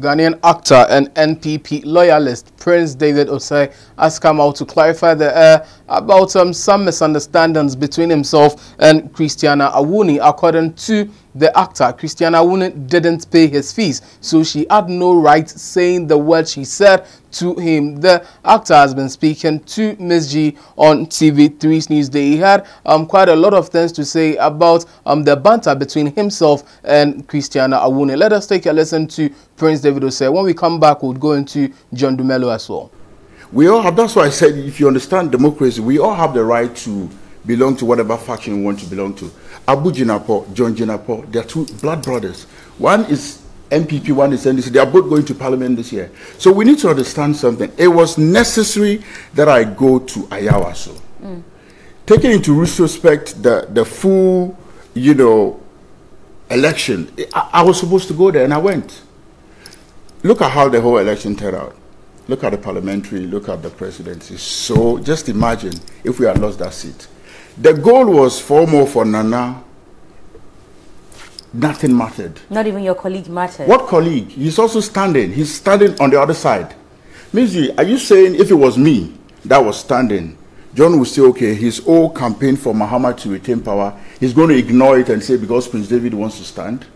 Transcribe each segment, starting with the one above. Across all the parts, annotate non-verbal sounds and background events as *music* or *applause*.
Ghanaian actor and NPP loyalist Prince David Osei has come out to clarify the air about um, some misunderstandings between himself and Christiana Awuni. According to the actor, Christiana Awuni didn't pay his fees, so she had no right saying the word she said to him. The actor has been speaking to MzGee on TV3's Newsday. He had um, quite a lot of things to say about um, the banter between himself and Christiana Awuni. Let us take a listen to Prince David Osei. When we come back, we'll go into John Dumelo as well. We all have, that's why I said, if you understand democracy, we all have the right to belong to whatever faction you want to belong to. Abu Jinapor, John Jinapor, they're two blood brothers. One is NPP, one is NDC. They are both going to parliament this year. So we need to understand something. It was necessary that I go to Ayawaso. Mm. Taking into retrospect the, the full, you know, election, I, I was supposed to go there and I went. Look at how the whole election turned out. Look at the parliamentary, look at the presidency. So just imagine if we had lost that seat. The goal was for more for Nana. Nothing mattered. Not even your colleague mattered. What colleague? He's also standing. He's standing on the other side. Mizi, are you saying if it was me that was standing, John would say, okay, his whole campaign for Mahama to retain power, he's going to ignore it and say because Prince David wants to stand?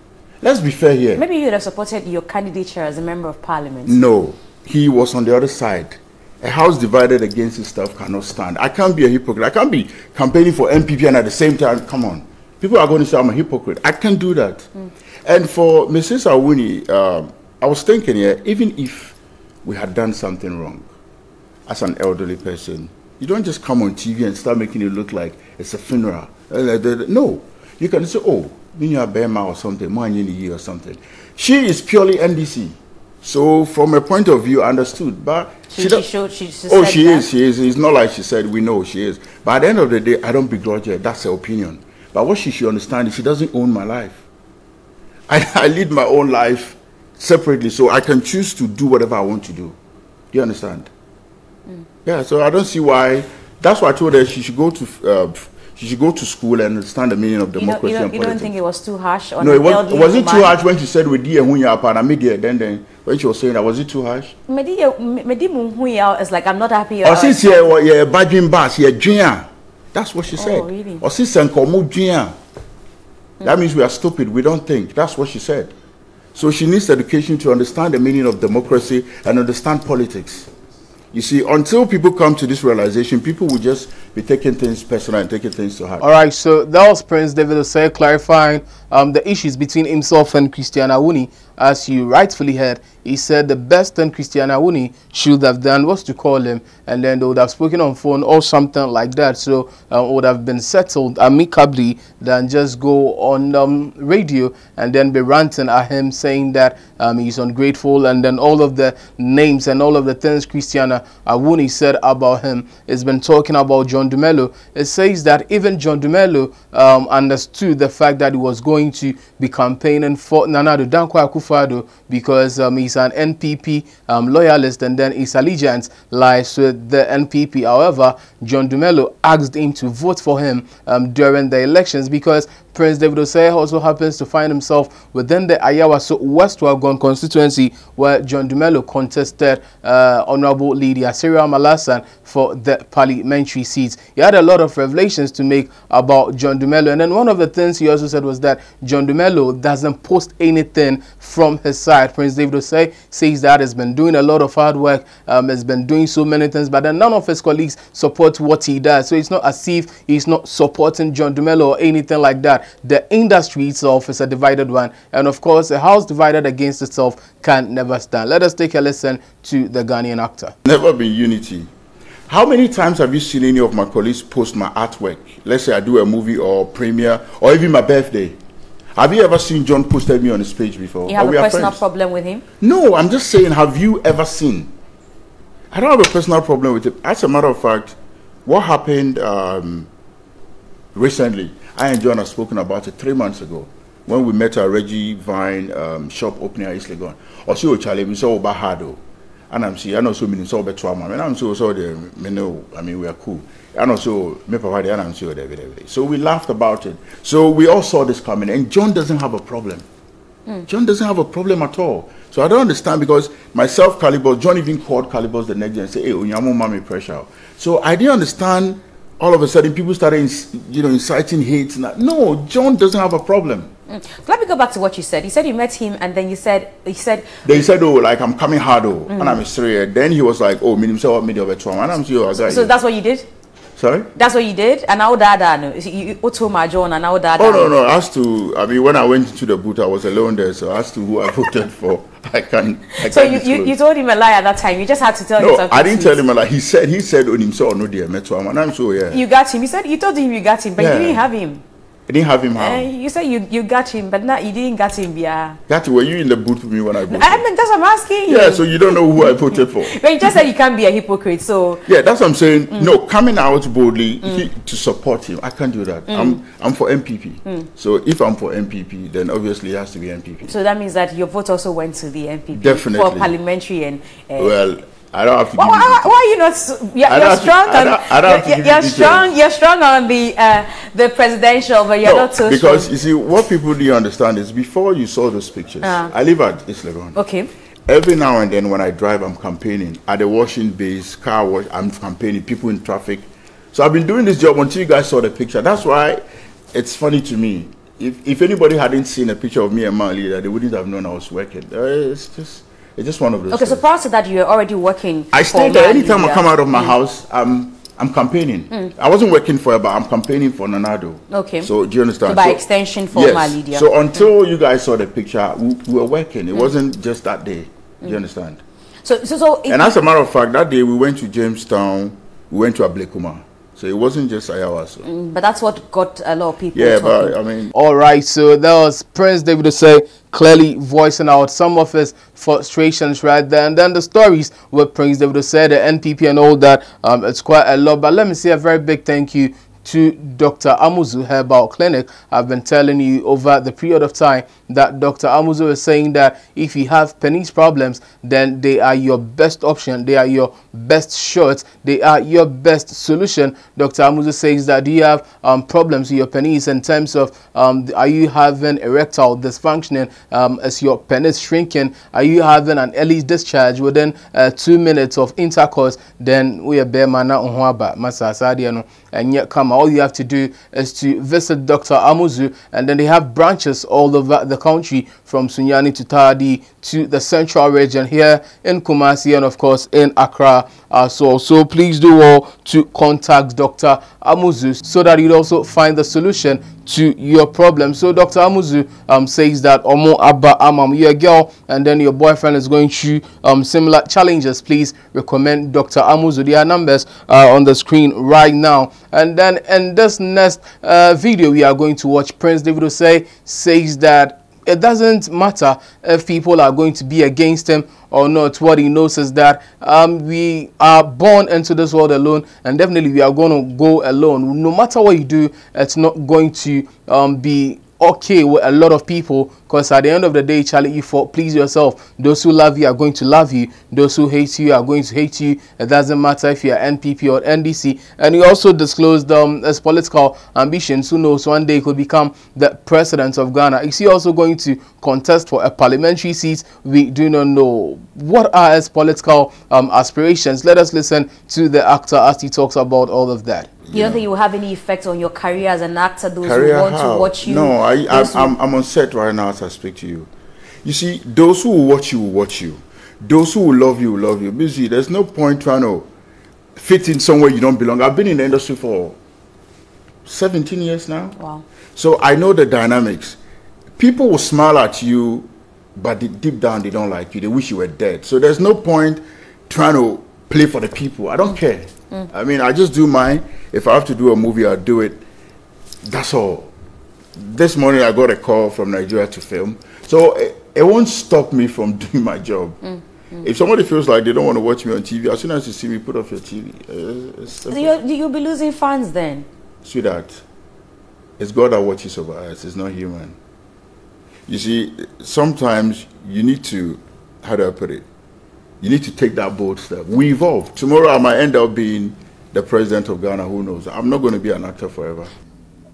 Let's be fair here. Maybe you would have supported your candidature as a member of parliament. No, he was on the other side. A house divided against itself cannot stand. I can't be a hypocrite. I can't be campaigning for NPP and at the same time, come on. People are going to say I'm a hypocrite. I can't do that. Mm. And for Mrs. Awuni, um, I was thinking, yeah, even if we had done something wrong as an elderly person, you don't just come on TV and start making it look like it's a funeral. Uh, no. You can say, oh, Minya Bema or something, Mwanyini or something. She is purely NDC. So from a point of view, understood. But she, she, she showed, she, she oh, she that. is, she is. It's not like she said we know she is. But at the end of the day, I don't begrudge her. That's her opinion. But what she should understand is she doesn't own my life. I, *laughs* I lead my own life separately, so I can choose to do whatever I want to do. Do you understand? Mm. Yeah. So I don't see why. That's why I told her she should go to uh, she should go to school and understand the meaning of democracy you don't, you don't, and you don't think it was too harsh on No, it was, was it too harsh when she said with hunya upon a media then then when she was saying that was it too harsh? Medi hunya is like I'm not happy. Or since well, yeah badging bass yeah dream. That's what she oh, said. Oh, really? Or since enkomo dream. That means we are stupid. We don't think. That's what she said. So she needs education to understand the meaning of democracy and understand politics. You see, until people come to this realization, people will just be taking things personal and taking things to heart. All right, so that was Prince David Osei clarifying um, the issues between himself and Christiana Awuni. As you rightfully heard, he said the best thing Christiana Awuni should have done was to call him and then they would have spoken on phone or something like that. So uh, it would have been settled amicably than just go on um, radio and then be ranting at him saying that um, he's ungrateful and then all of the names and all of the things Christiana Awuni said about him. It's been talking about John Dumelo. It says that even John Dumelo um, understood the fact that he was going to be campaigning for Nana Addo Dankwa Akufo-Addo because um, he's an NPP um, loyalist and then his allegiance lies with the NPP. However, John Dumelo asked him to vote for him um, during the elections because Prince David Osei also happens to find himself within the Ayawaso West Wuogon constituency where John Dumelo contested uh, Honorable Lydia Seyram Alhassan for the parliamentary seats. He had a lot of revelations to make about John Dumelo and then one of the things he also said was that John Dumelo doesn't post anything from his side. Prince David Osei says that he's been doing a lot of hard work, um, has been doing so many things, but then none of his colleagues support what he does. So it's not as if he's not supporting John Dumelo or anything like that the industry itself is a divided one. And of course, a house divided against itself can never stand. Let us take a listen to the Ghanaian actor. Never been unity. How many times have you seen any of my colleagues post my artwork? Let's say I do a movie or premiere or even my birthday. Have you ever seen John posted me on his page before? You have a personal friends? problem with him? No, I'm just saying, have you ever seen? I don't have a personal problem with it. As a matter of fact, what happened um, recently, I and John have spoken about it three months ago when we met at Reggie Vine um, shop opening at East Legon. Also, Charlie, we saw Bahado. And I'm saying, I know so many so better trauma. And I'm so so the me know, I mean, we are cool. And also, me papa, and I'm sure every day. So we laughed about it. So we all saw this coming. And John doesn't have a problem. John doesn't have a problem at all. So I don't understand because myself, Calibos, John even called Calibos the next day and said, hey, Onyamo mommy pressure. So I didn't understand all of a sudden people started, you know, inciting hate. No, John doesn't have a problem. Let me go back to what you said. You said you met him, and then you said you said they he said, oh, like I'm coming hard, oh, and I'm serious. Then he was like, oh, minimum what media over and I'm sure I got so. That's what you did. Sorry? That's what you did. And now that no, you you told my John, and now that Oh no no! As to I mean, when I went into the booth, I was alone there. So as to who I *laughs* voted for, I can. I So can't you, you, you told him a lie at that time. You just had to tell him no, something. I didn't tell him. Like he said, he said on himself, no dear, met and I'm sure yeah. You got him. You said you told him you got him, but Yeah. you didn't have him. I didn't have him. How? Uh, you said you, you got him, but now you didn't get him. Yeah. Gatti, were you in the booth with me when I voted? I mean, that's what I'm asking you. yeah, so you don't know who I voted for. *laughs* But you just said you can't be a hypocrite. So Yeah, that's what I'm saying. Mm. No, coming out boldly he, to support him, I can't do that. Mm. I'm I'm for NPP. So if I'm for NPP, then obviously it has to be NPP. so that means that your vote also went to the NPP Definitely. for parliamentary and. Uh, Well, I don't have to. Why, why, why are you not? You're, you're have to- strong I don't- I don't you're, you're you strong. You're strong on the uh, the presidential, but you're No, not so because strong. you see, what people don't understand is before you saw those pictures, Ah. I live at East. Okay. Every now and then when I drive, I'm campaigning. At the washing base, car wash, I'm campaigning, people in traffic. So I've been doing this job until you guys saw the picture. That's why it's funny to me. If, if anybody hadn't seen a picture of me and my leader, they wouldn't have known I was working. Uh, it's just it's just one of those Okay. So prior to that, you're already working. I stay there. Anytime I come out of my mm. house, I'm I'm campaigning. Mm. I wasn't working for her, but I'm campaigning for Nana Addo. Okay. So do you understand? So by extension for yes. Malidia. So until mm. you guys saw the picture, we, we were working. It wasn't just that day. Do you understand? So so so. And as a matter of fact, that day we went to Jamestown. We went to Ablekuma. So it wasn't just Ayawa. So. but that's what got a lot of people. Yeah, talking. but I mean, All right, so that was Prince David Osei clearly voicing out some of his frustrations right there. And then the stories with Prince David Osei, the NPP and all that, um, it's quite a lot. But let me say a very big thank you to Dr. Amuzu Herbal Clinic. I've been telling you over the period of time that Dr. Amuzu is saying that if you have penis problems, then they are your best option. They are your best shot. They are your best solution. Dr. Amuzu says that do you have um, problems with your penis in terms of um, are you having erectile dysfunctioning? Um, is your penis shrinking? Are you having an early discharge within uh, two minutes of intercourse? Then we are bare mana unhuaba and yet come all you have to do is to visit Dr. Amuzu and then they have branches all over the country from Sunyani to Tadi to the central region here in Kumasi and of course in Accra uh, so so please do all to contact Dr. Amuzu so that you'd also find the solution to your problem. So Dr. Amuzu um, says that Omo Abba Amam, you're a girl and then your boyfriend is going through um, similar challenges. Please recommend Dr. Amuzu. There are numbers uh, on the screen right now. And then in this next uh, video we are going to watch, Prince David Osei says that it doesn't matter if people are going to be against him or not. What he knows is that um, we are born into this world alone, and definitely we are going to go alone. No matter what you do, it's not going to um, be okay with a lot of people because at the end of the day charlie you for please yourself. Those who love you are going to love you. Those who hate you are going to hate you. It doesn't matter if you're npp or ndc and he also disclosed um, his political ambitions. Who knows one day he could become the president of ghana. Is he also going to contest for a parliamentary seat? We do not know. What are his political um, aspirations? Let us listen to the actor as he talks about all of that You don't think you will have any effect on your career as an actor? Those career who want how? to watch you. No, I, I'm, I'm, I'm on set right now as I speak to you. You see, those who will watch you will watch you. Those who will love you will love you. Busy. There's no point trying to fit in somewhere you don't belong. I've been in the industry for 17 years now. Wow. So I know the dynamics. People will smile at you, but de- deep down they don't like you. They wish you were dead. So there's no point trying to play for the people. I don't care. Mm. I mean, I just do mine. If I have to do a movie, I'll do it. That's all. This morning I got a call from Nigeria to film. So it, it won't stop me from *laughs* doing my job. Mm, mm. If somebody feels like they don't want to watch me on TV, as soon as you see me, put off your TV. Uh, So you're, you'll be losing fans then. Sweetheart, it's God that watches over us, it's not human. You see, sometimes you need to, how do I put it? You need to take that bold step. We evolve. Tomorrow I might end up being the president of Ghana, who knows? I'm not going to be an actor forever.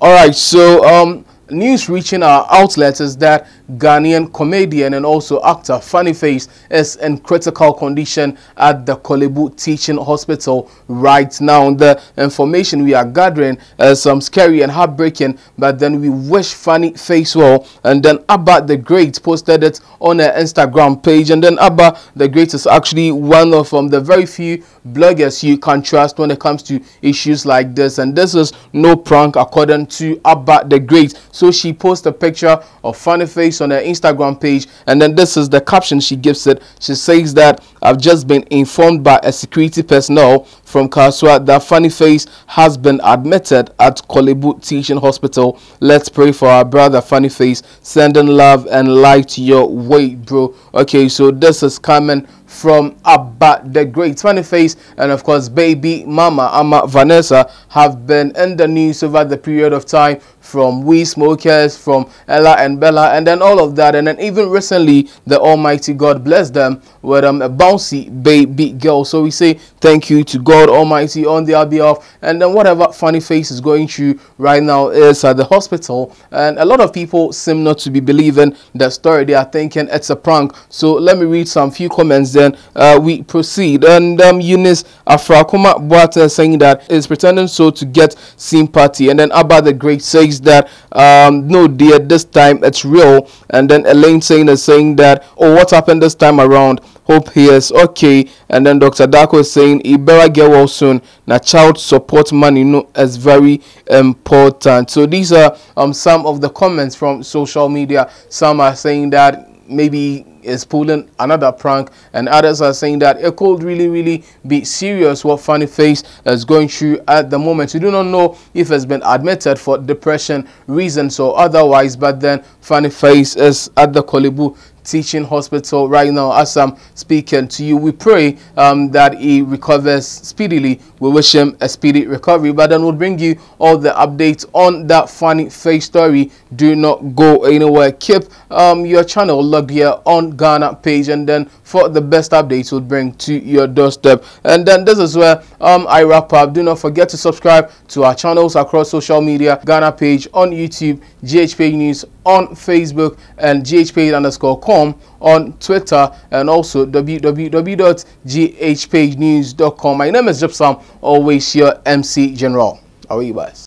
All right, so um, news reaching our outlets is that Ghanaian comedian and also actor Funny Face is in critical condition at the Korle Bu Teaching Hospital right now. The information we are gathering is um, scary and heartbreaking, but then we wish Funny Face well. And then Abba the Great posted it on her Instagram page. And then Abba the Great is actually one of um, the very few bloggers you can trust when it comes to issues like this. And this is no prank according to Abba the Great. She posts a picture of Funny Face on her Instagram page, and then this is the caption she gives it. She says that I've just been informed by a security personnel from Kasoa that Funny Face has been admitted at Korle Bu Teaching Hospital. Let's pray for our brother Funny Face. Sending love and light your way, bro. Okay, so this is coming from Abba the Great Funny Face and of course baby mama Ama Vanessa have been in the news over the period of time from We Smokers, from Ella and Bella, and then all of that. And then even recently, the Almighty God blessed them with um, a bouncy baby girl. So we say thank you to God Almighty on their behalf. And then whatever funny face is going through right now is at the hospital. And a lot of people seem not to be believing the story. They are thinking it's a prank. So let me read some few comments then uh, we proceed. And um, Eunice Afrakuma Boata saying that is pretending so to get sympathy. And then Abba the Great says that um, no dear this time it's real. And then elaine saying is saying that oh what happened this time around? Hope he is okay. And then dr dako is saying he better get well soon. Now child support money no is very important. So these are um some of the comments from social media. Some are saying that maybe is pulling another prank and others are saying that it could really really be serious what funny face is going through at the moment. We do not know if it's been admitted for depression reasons or otherwise but then funny face is at the Korle Bu teaching hospital right now as I'm speaking to you. We pray um, that he recovers speedily. We wish him a speedy recovery. But then we'll bring you all the updates on that funny face story. Do not go anywhere. Keep um, your channel logged here on Ghana page and then for the best updates we'll bring to your doorstep. And then this is where um, I wrap up. Do not forget to subscribe to our channels across social media. Ghana page on YouTube, GHP News on Facebook and GHP underscore com on Twitter and also www.ghpagenews.com. My name is Gypsum, always your MC General. How are you guys?